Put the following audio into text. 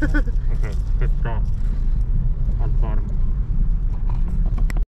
it's gone.